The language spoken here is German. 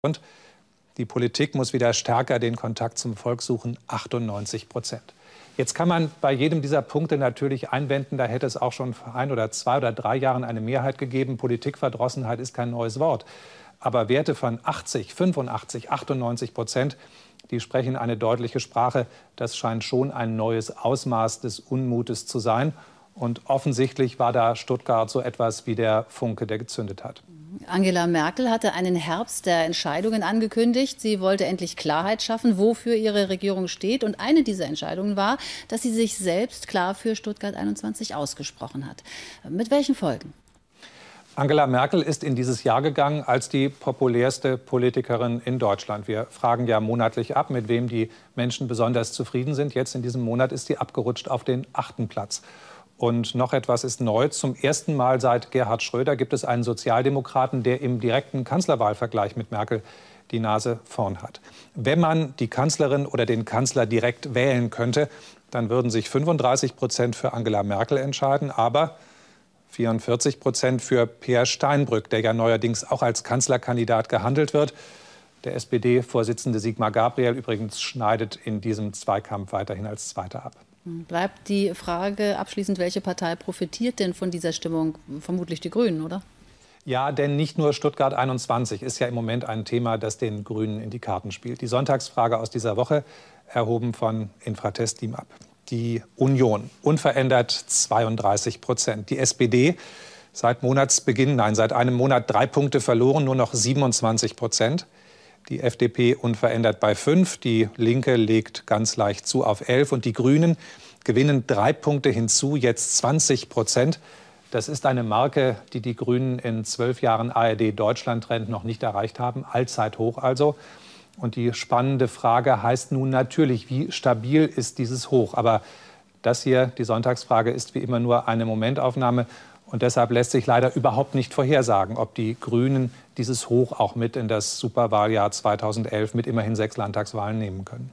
Und die Politik muss wieder stärker den Kontakt zum Volk suchen, 98 Prozent. Jetzt kann man bei jedem dieser Punkte natürlich einwenden, da hätte es auch schon vor ein oder zwei oder drei Jahren eine Mehrheit gegeben. Politikverdrossenheit ist kein neues Wort. Aber Werte von 80, 85, 98 Prozent, die sprechen eine deutliche Sprache. Das scheint schon ein neues Ausmaß des Unmutes zu sein. Und offensichtlich war da Stuttgart so etwas wie der Funke, der gezündet hat. Angela Merkel hatte einen Herbst der Entscheidungen angekündigt. Sie wollte endlich Klarheit schaffen, wofür ihre Regierung steht. Und eine dieser Entscheidungen war, dass sie sich selbst klar für Stuttgart 21 ausgesprochen hat. Mit welchen Folgen? Angela Merkel ist in dieses Jahr gegangen als die populärste Politikerin in Deutschland. Wir fragen ja monatlich ab, mit wem die Menschen besonders zufrieden sind. Jetzt in diesem Monat ist sie abgerutscht auf den achten Platz. Und noch etwas ist neu. Zum ersten Mal seit Gerhard Schröder gibt es einen Sozialdemokraten, der im direkten Kanzlerwahlvergleich mit Merkel die Nase vorn hat. Wenn man die Kanzlerin oder den Kanzler direkt wählen könnte, dann würden sich 35 Prozent für Angela Merkel entscheiden, aber 44 Prozent für Peer Steinbrück, der ja neuerdings auch als Kanzlerkandidat gehandelt wird. Der SPD-Vorsitzende Sigmar Gabriel übrigens schneidet in diesem Zweikampf weiterhin als Zweiter ab. Bleibt die Frage abschließend, welche Partei profitiert denn von dieser Stimmung? Vermutlich die Grünen, oder? Ja, denn nicht nur Stuttgart 21 ist ja im Moment ein Thema, das den Grünen in die Karten spielt. Die Sonntagsfrage aus dieser Woche, erhoben von Infratest ab. Die Union unverändert 32 Prozent. Die SPD seit Monatsbeginn, nein, seit einem Monat drei Punkte verloren, nur noch 27 Prozent. Die FDP unverändert bei fünf, die Linke legt ganz leicht zu auf elf und die Grünen gewinnen drei Punkte hinzu, jetzt 20 Prozent. Das ist eine Marke, die die Grünen in zwölf Jahren ARD-Deutschland-Trend noch nicht erreicht haben. Allzeithoch also. Und die spannende Frage heißt nun natürlich, wie stabil ist dieses Hoch? Aber das hier, die Sonntagsfrage, ist wie immer nur eine Momentaufnahme. Und deshalb lässt sich leider überhaupt nicht vorhersagen, ob die Grünen dieses Hoch auch mit in das Superwahljahr 2011 mit immerhin sechs Landtagswahlen nehmen können.